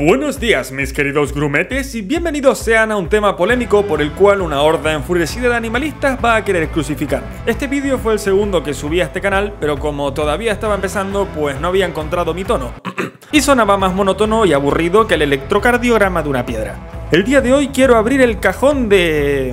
Buenos días mis queridos grumetes y bienvenidos sean a un tema polémico por el cual una horda enfurecida de animalistas va a querer crucificarme. Este vídeo fue el segundo que subí a este canal, pero como todavía estaba empezando pues no había encontrado mi tono. y sonaba más monótono y aburrido que el electrocardiograma de una piedra. El día de hoy quiero abrir el cajón de...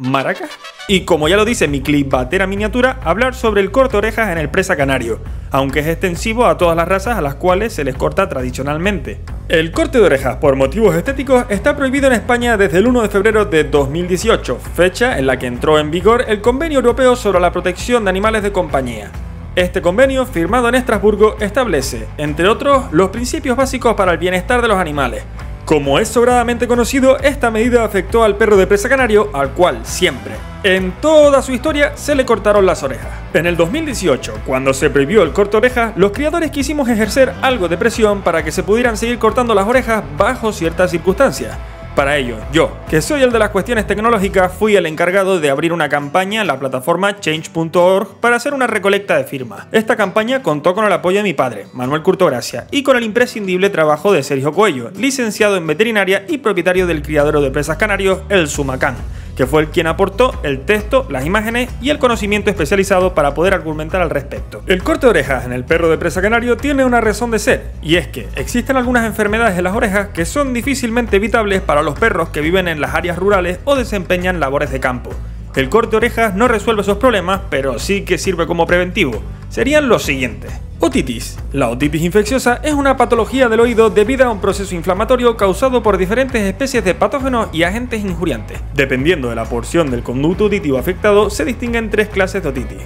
mm, ¿Maraca? Y como ya lo dice mi clip batera miniatura, hablar sobre el corte orejas en el presa canario, aunque es extensivo a todas las razas a las cuales se les corta tradicionalmente. El corte de orejas por motivos estéticos está prohibido en España desde el 1 de febrero de 2018, fecha en la que entró en vigor el Convenio Europeo sobre la Protección de Animales de Compañía. Este convenio, firmado en Estrasburgo, establece, entre otros, los principios básicos para el bienestar de los animales, como es sobradamente conocido, esta medida afectó al perro de presa canario, al cual siempre, en toda su historia, se le cortaron las orejas. En el 2018, cuando se prohibió el corte oreja, los criadores quisimos ejercer algo de presión para que se pudieran seguir cortando las orejas bajo ciertas circunstancias. Para ello, yo, que soy el de las cuestiones tecnológicas, fui el encargado de abrir una campaña en la plataforma change.org para hacer una recolecta de firmas. Esta campaña contó con el apoyo de mi padre, Manuel Curtogracia, y con el imprescindible trabajo de Sergio Coello, licenciado en veterinaria y propietario del criadero de presas canarios El Sumacán que fue el quien aportó el texto, las imágenes y el conocimiento especializado para poder argumentar al respecto. El corte de orejas en el perro de presa canario tiene una razón de ser, y es que existen algunas enfermedades en las orejas que son difícilmente evitables para los perros que viven en las áreas rurales o desempeñan labores de campo. El corte de orejas no resuelve esos problemas, pero sí que sirve como preventivo. Serían los siguientes. Otitis. La otitis infecciosa es una patología del oído debido a un proceso inflamatorio causado por diferentes especies de patógenos y agentes injuriantes. Dependiendo de la porción del conducto auditivo afectado, se distinguen tres clases de otitis.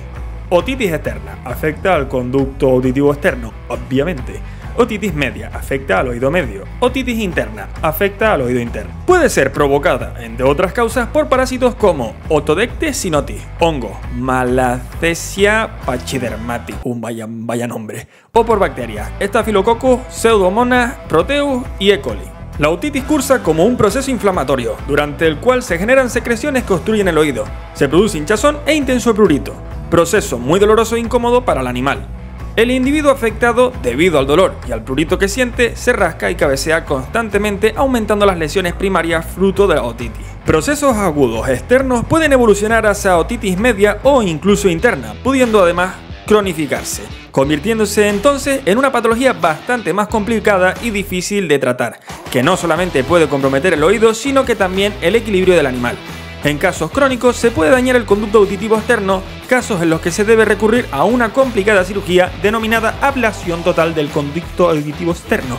Otitis externa afecta al conducto auditivo externo, obviamente. Otitis media afecta al oído medio. Otitis interna afecta al oído interno. Puede ser provocada, entre otras causas, por parásitos como Otodectes sinotis, hongo, Malacesia pachydermati, un vaya, vaya nombre, o por bacterias, Staphylococcus, Pseudomonas, Proteus y E. coli. La otitis cursa como un proceso inflamatorio, durante el cual se generan secreciones que obstruyen el oído. Se produce hinchazón e intenso prurito, proceso muy doloroso e incómodo para el animal. El individuo afectado, debido al dolor y al prurito que siente, se rasca y cabecea constantemente aumentando las lesiones primarias fruto de la otitis. Procesos agudos externos pueden evolucionar hacia otitis media o incluso interna, pudiendo además cronificarse, convirtiéndose entonces en una patología bastante más complicada y difícil de tratar, que no solamente puede comprometer el oído, sino que también el equilibrio del animal. En casos crónicos se puede dañar el conducto auditivo externo, casos en los que se debe recurrir a una complicada cirugía denominada ablación total del conducto auditivo externo,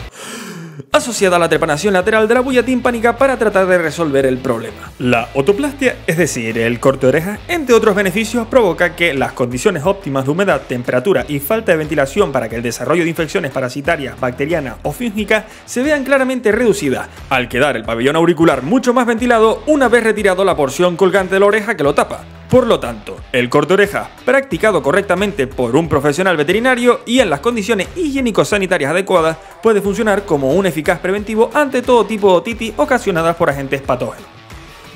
asociada a la trepanación lateral de la bulla timpánica para tratar de resolver el problema. La otoplastia, es decir, el corte de orejas, entre otros beneficios, provoca que las condiciones óptimas de humedad, temperatura y falta de ventilación para que el desarrollo de infecciones parasitarias, bacterianas o fúngicas se vean claramente reducidas, al quedar el pabellón auricular mucho más ventilado una vez retirado la porción colgante de la oreja que lo tapa. Por lo tanto, el corte oreja, practicado correctamente por un profesional veterinario y en las condiciones higiénico-sanitarias adecuadas, puede funcionar como un eficaz preventivo ante todo tipo de otitis ocasionadas por agentes patógenos.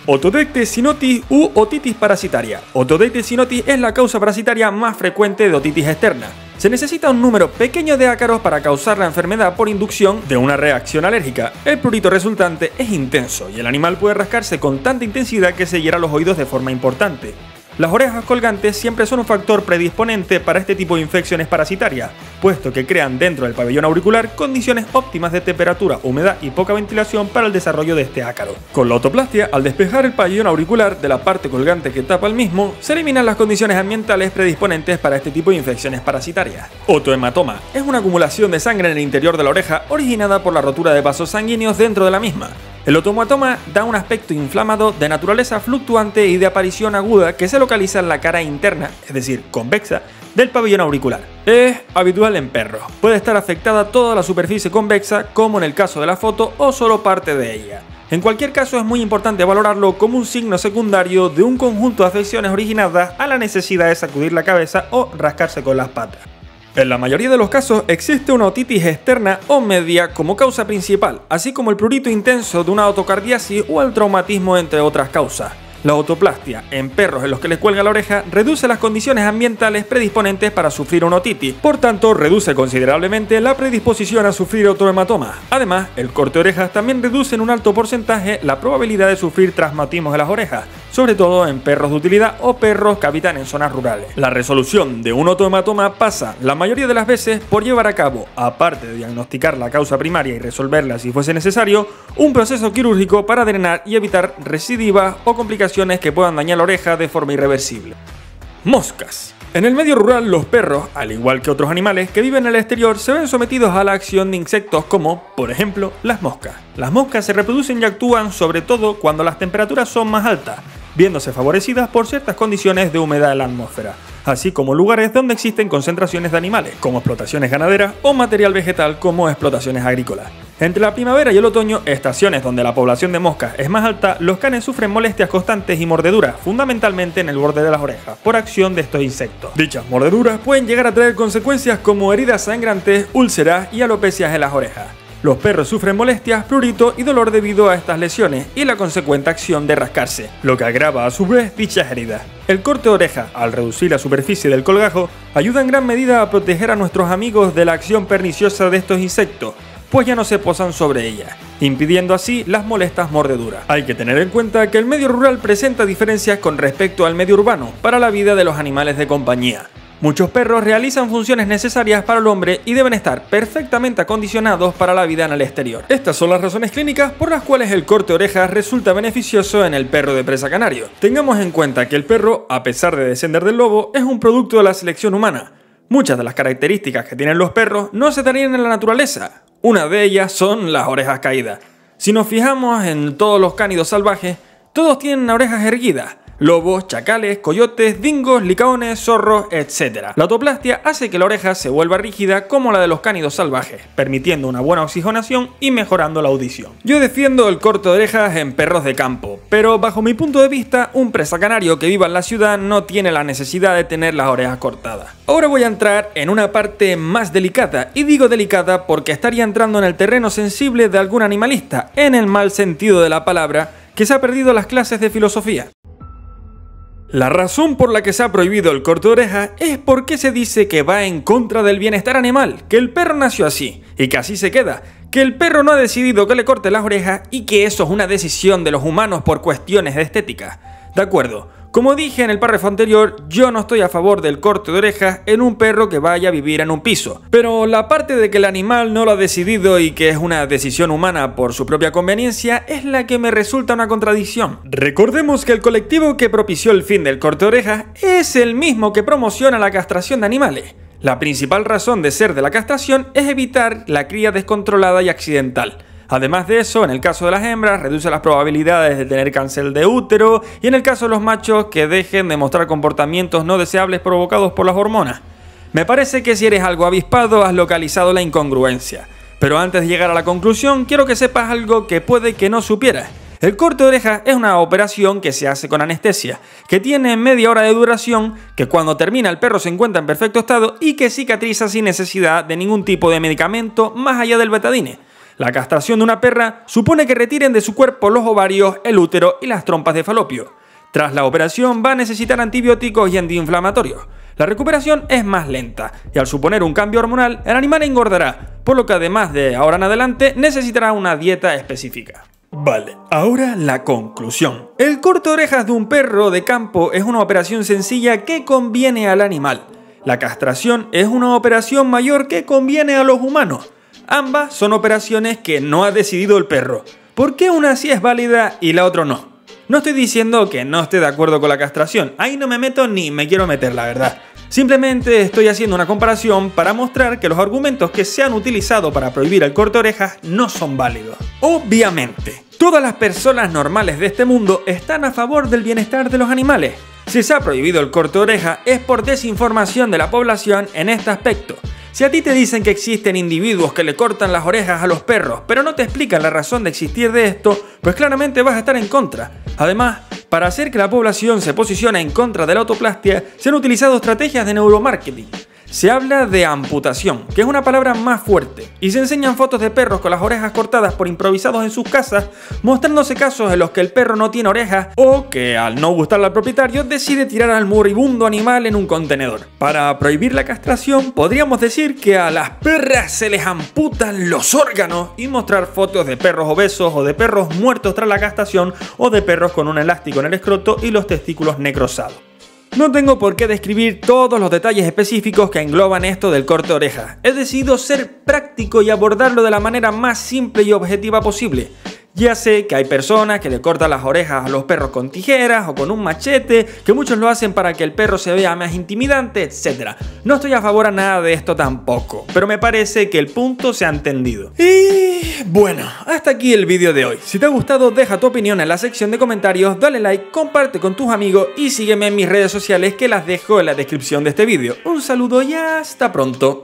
Otodectes sinotis u otitis parasitaria. Otodectes sinotis es la causa parasitaria más frecuente de otitis externa. Se necesita un número pequeño de ácaros para causar la enfermedad por inducción de una reacción alérgica. El prurito resultante es intenso y el animal puede rascarse con tanta intensidad que se hiera los oídos de forma importante. Las orejas colgantes siempre son un factor predisponente para este tipo de infecciones parasitarias, puesto que crean dentro del pabellón auricular condiciones óptimas de temperatura, humedad y poca ventilación para el desarrollo de este ácaro. Con la otoplastia, al despejar el pabellón auricular de la parte colgante que tapa el mismo, se eliminan las condiciones ambientales predisponentes para este tipo de infecciones parasitarias. Otohematoma es una acumulación de sangre en el interior de la oreja originada por la rotura de vasos sanguíneos dentro de la misma. El otomatoma da un aspecto inflamado de naturaleza fluctuante y de aparición aguda que se localiza en la cara interna, es decir, convexa, del pabellón auricular. Es habitual en perros. Puede estar afectada toda la superficie convexa, como en el caso de la foto, o solo parte de ella. En cualquier caso es muy importante valorarlo como un signo secundario de un conjunto de afecciones originadas a la necesidad de sacudir la cabeza o rascarse con las patas. En la mayoría de los casos existe una otitis externa o media como causa principal, así como el prurito intenso de una autocardiasis o el traumatismo entre otras causas. La autoplastia en perros en los que les cuelga la oreja reduce las condiciones ambientales predisponentes para sufrir una otitis, por tanto reduce considerablemente la predisposición a sufrir autohematoma. Además, el corte de orejas también reduce en un alto porcentaje la probabilidad de sufrir traumatismos de las orejas, sobre todo en perros de utilidad o perros que habitan en zonas rurales. La resolución de un autohematoma pasa la mayoría de las veces por llevar a cabo, aparte de diagnosticar la causa primaria y resolverla si fuese necesario, un proceso quirúrgico para drenar y evitar recidivas o complicaciones que puedan dañar la oreja de forma irreversible. Moscas. En el medio rural, los perros, al igual que otros animales que viven en el exterior, se ven sometidos a la acción de insectos como, por ejemplo, las moscas. Las moscas se reproducen y actúan sobre todo cuando las temperaturas son más altas, viéndose favorecidas por ciertas condiciones de humedad en la atmósfera, así como lugares donde existen concentraciones de animales, como explotaciones ganaderas o material vegetal como explotaciones agrícolas. Entre la primavera y el otoño, estaciones donde la población de moscas es más alta, los canes sufren molestias constantes y mordeduras, fundamentalmente en el borde de las orejas, por acción de estos insectos. Dichas mordeduras pueden llegar a traer consecuencias como heridas sangrantes, úlceras y alopecias en las orejas. Los perros sufren molestias, prurito y dolor debido a estas lesiones y la consecuente acción de rascarse, lo que agrava a su vez dichas heridas. El corte de oreja, al reducir la superficie del colgajo, ayuda en gran medida a proteger a nuestros amigos de la acción perniciosa de estos insectos, pues ya no se posan sobre ella, impidiendo así las molestas mordeduras. Hay que tener en cuenta que el medio rural presenta diferencias con respecto al medio urbano para la vida de los animales de compañía. Muchos perros realizan funciones necesarias para el hombre y deben estar perfectamente acondicionados para la vida en el exterior. Estas son las razones clínicas por las cuales el corte orejas resulta beneficioso en el perro de presa canario. Tengamos en cuenta que el perro, a pesar de descender del lobo, es un producto de la selección humana. Muchas de las características que tienen los perros no se darían en la naturaleza. Una de ellas son las orejas caídas. Si nos fijamos en todos los cánidos salvajes, todos tienen orejas erguidas lobos, chacales, coyotes, dingos, licaones, zorros, etc. La autoplastia hace que la oreja se vuelva rígida como la de los cánidos salvajes, permitiendo una buena oxigenación y mejorando la audición. Yo defiendo el corte de orejas en perros de campo, pero bajo mi punto de vista, un presa canario que viva en la ciudad no tiene la necesidad de tener las orejas cortadas. Ahora voy a entrar en una parte más delicada, y digo delicada porque estaría entrando en el terreno sensible de algún animalista, en el mal sentido de la palabra, que se ha perdido las clases de filosofía. La razón por la que se ha prohibido el corte de oreja es porque se dice que va en contra del bienestar animal, que el perro nació así y que así se queda, que el perro no ha decidido que le corte las orejas y que eso es una decisión de los humanos por cuestiones de estética. De acuerdo, como dije en el párrafo anterior, yo no estoy a favor del corte de orejas en un perro que vaya a vivir en un piso, pero la parte de que el animal no lo ha decidido y que es una decisión humana por su propia conveniencia es la que me resulta una contradicción. Recordemos que el colectivo que propició el fin del corte de orejas es el mismo que promociona la castración de animales. La principal razón de ser de la castración es evitar la cría descontrolada y accidental. Además de eso, en el caso de las hembras, reduce las probabilidades de tener cáncer de útero y en el caso de los machos, que dejen de mostrar comportamientos no deseables provocados por las hormonas. Me parece que si eres algo avispado, has localizado la incongruencia. Pero antes de llegar a la conclusión, quiero que sepas algo que puede que no supieras. El corte de oreja es una operación que se hace con anestesia, que tiene media hora de duración, que cuando termina el perro se encuentra en perfecto estado y que cicatriza sin necesidad de ningún tipo de medicamento más allá del betadine. La castración de una perra supone que retiren de su cuerpo los ovarios, el útero y las trompas de falopio. Tras la operación va a necesitar antibióticos y antiinflamatorios. La recuperación es más lenta y al suponer un cambio hormonal, el animal engordará, por lo que además de ahora en adelante necesitará una dieta específica. Vale, ahora la conclusión. El corto orejas de un perro de campo es una operación sencilla que conviene al animal. La castración es una operación mayor que conviene a los humanos. Ambas son operaciones que no ha decidido el perro. ¿Por qué una sí es válida y la otra no? No estoy diciendo que no esté de acuerdo con la castración, ahí no me meto ni me quiero meter, la verdad. Simplemente estoy haciendo una comparación para mostrar que los argumentos que se han utilizado para prohibir el corte orejas no son válidos. Obviamente, todas las personas normales de este mundo están a favor del bienestar de los animales. Si se ha prohibido el corte oreja es por desinformación de la población en este aspecto. Si a ti te dicen que existen individuos que le cortan las orejas a los perros, pero no te explican la razón de existir de esto, pues claramente vas a estar en contra. Además, para hacer que la población se posicione en contra de la autoplastia, se han utilizado estrategias de neuromarketing. Se habla de amputación, que es una palabra más fuerte, y se enseñan fotos de perros con las orejas cortadas por improvisados en sus casas, mostrándose casos en los que el perro no tiene orejas o que al no gustarle al propietario decide tirar al moribundo animal en un contenedor. Para prohibir la castración, podríamos decir que a las perras se les amputan los órganos y mostrar fotos de perros obesos o de perros muertos tras la castración o de perros con un elástico en el escroto y los testículos necrosados. No tengo por qué describir todos los detalles específicos que engloban esto del corte oreja. He decidido ser práctico y abordarlo de la manera más simple y objetiva posible. Ya sé que hay personas que le cortan las orejas a los perros con tijeras o con un machete, que muchos lo hacen para que el perro se vea más intimidante, etc. No estoy a favor a nada de esto tampoco, pero me parece que el punto se ha entendido. Y bueno, hasta aquí el vídeo de hoy. Si te ha gustado, deja tu opinión en la sección de comentarios, dale like, comparte con tus amigos y sígueme en mis redes sociales que las dejo en la descripción de este vídeo. Un saludo y hasta pronto.